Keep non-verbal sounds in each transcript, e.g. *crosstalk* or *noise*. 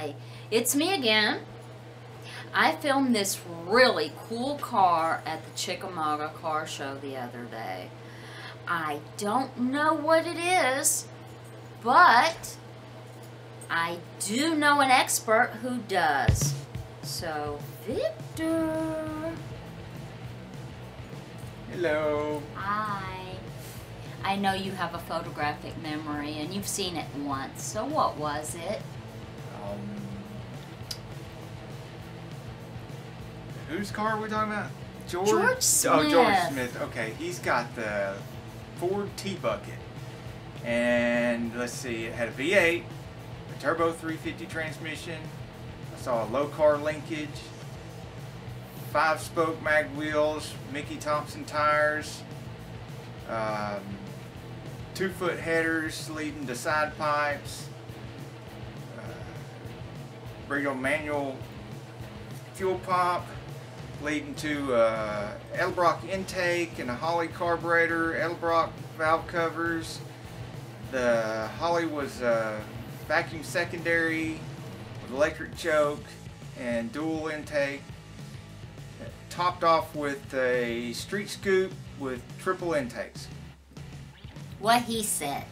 Hi, it's me again. I filmed this really cool car at the Chickamauga car show the other day. I don't know what it is, but I do know an expert who does. So, Victor. Hello. Hi. I know you have a photographic memory and you've seen it once. So what was it? Whose car are we talking about? George. George Oh, George Smith. Smith. Okay, he's got the Ford T-Bucket, and let's see, it had a V8, a turbo 350 transmission. I saw a Lokar linkage, five-spoke mag wheels, Mickey Thompson tires. Um, two-foot headers leading to side pipes. Uh, regular manual fuel pump leading to uh, Edelbrock intake and a Holley carburetor, Edelbrock valve covers. The Holley was uh, vacuum secondary with electric choke and dual intake. Topped off with a street scoop with triple intakes. What he said.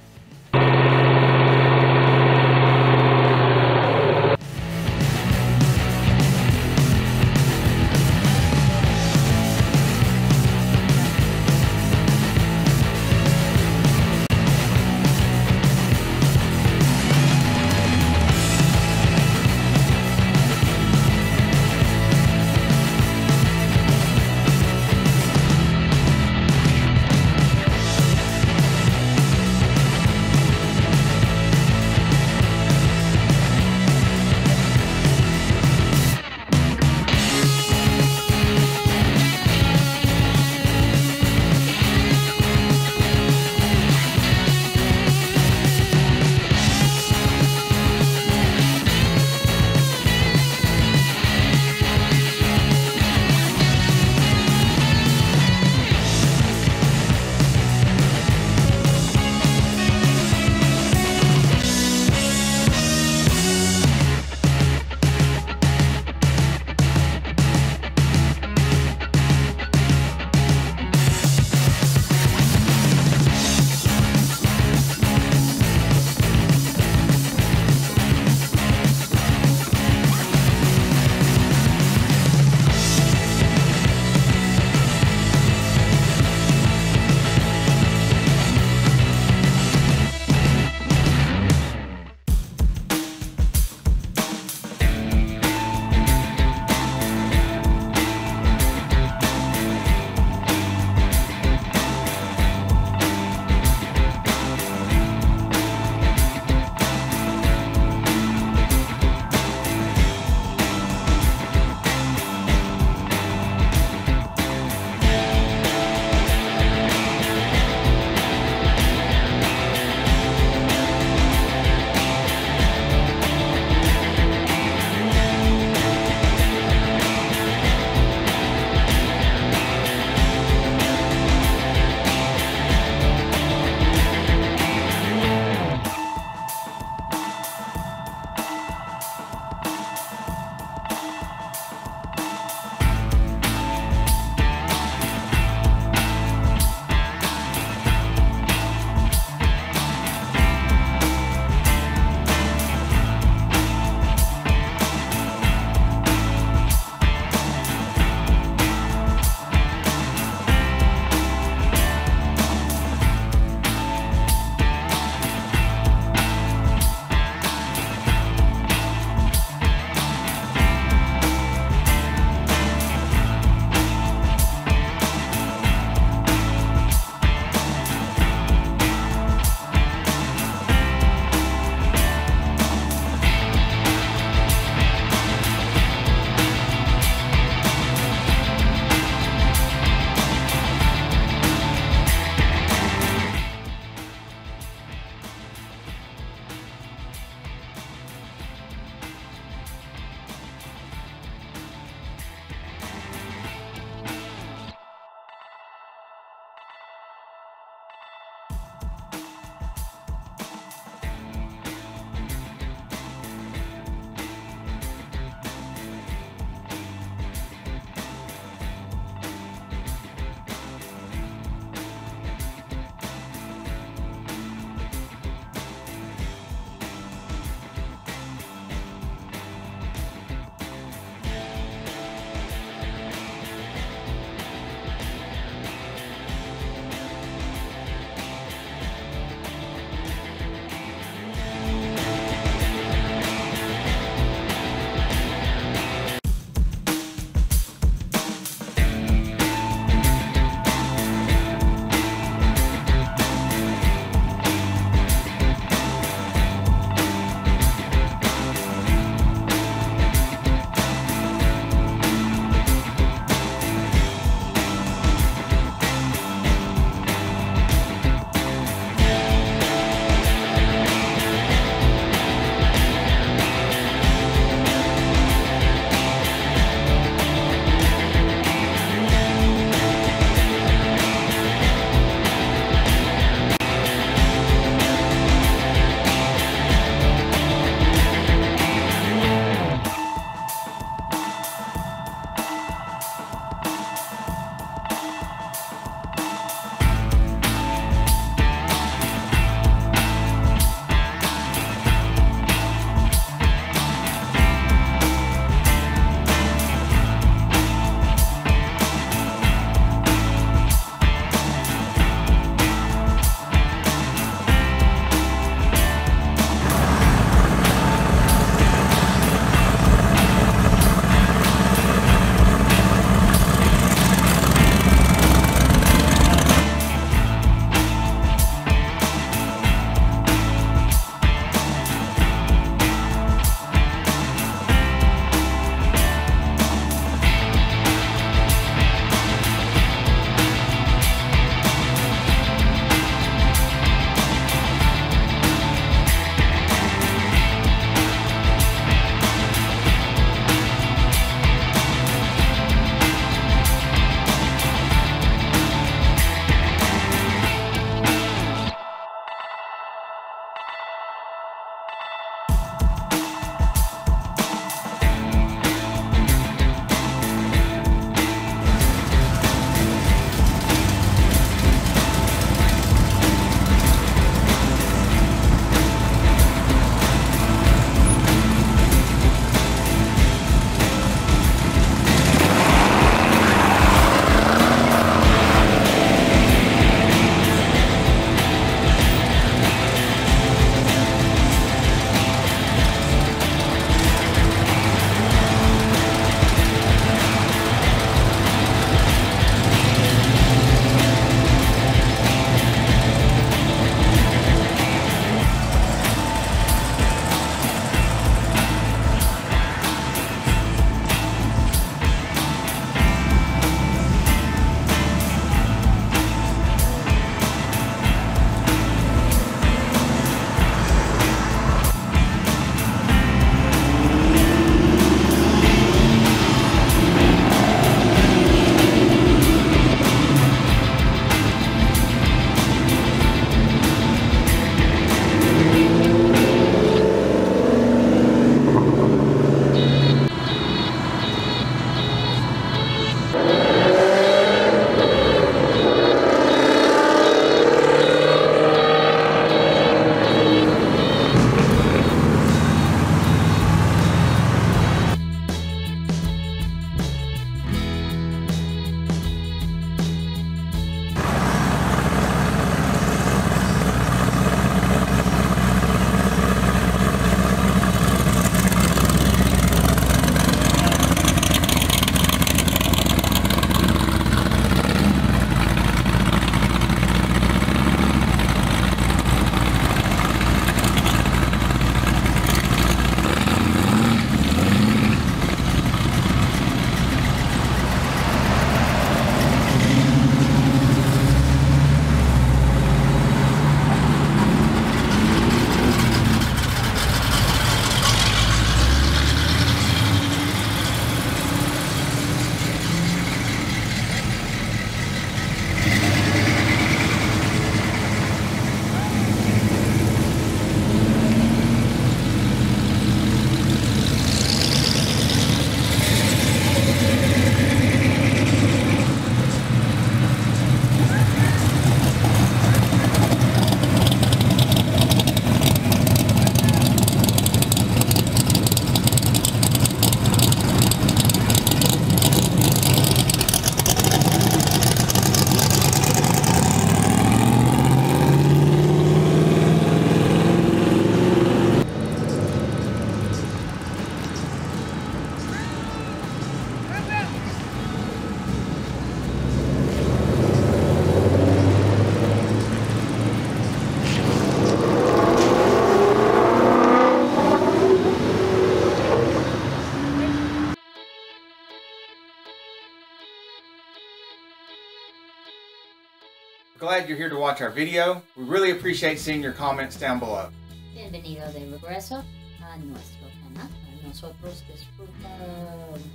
Glad you're here to watch our video. We really appreciate seeing your comments down below. Bienvenido de regreso a nuestro canal. Nosotros disfruta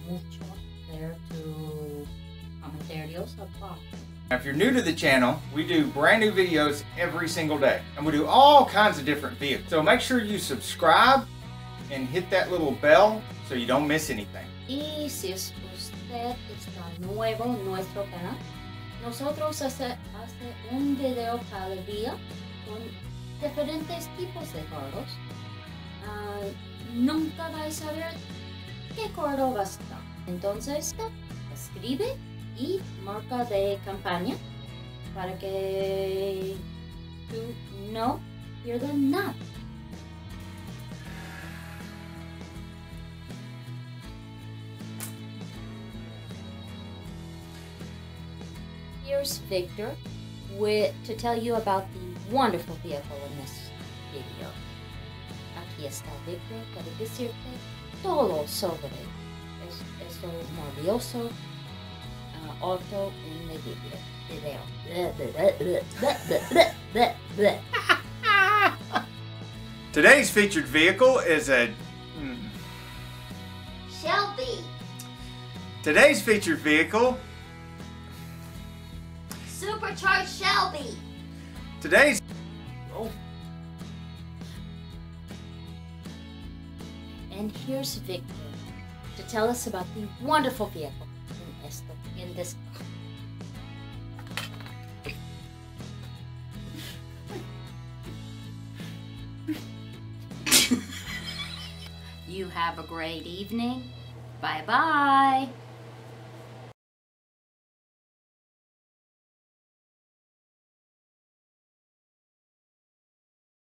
mucho ver tus comentarios abajo. Now, if you're new to the channel, we do brand new videos every single day. And we do all kinds of different vehicles. So make sure you subscribe and hit that little bell so you don't miss anything. Y si usted está nuevo en nuestro canal, nosotros hace, un video cada día con diferentes tipos de carros. Uh, nunca vais a ver qué carro va a estar. Entonces, escribe y marca de campaña para que tú no pierdas nada. Here's Victor with, to tell you about the wonderful vehicle in this video. Aquí está Victor para decirte todo sobre esto maravilloso uh, auto en el video. Today's featured vehicle is a mm, Shelby. Today's featured vehicle Supercharged Shelby. Today's oh. And here's Victor to tell us about the wonderful vehicle in, esto, in this. *laughs* you have a great evening. Bye bye.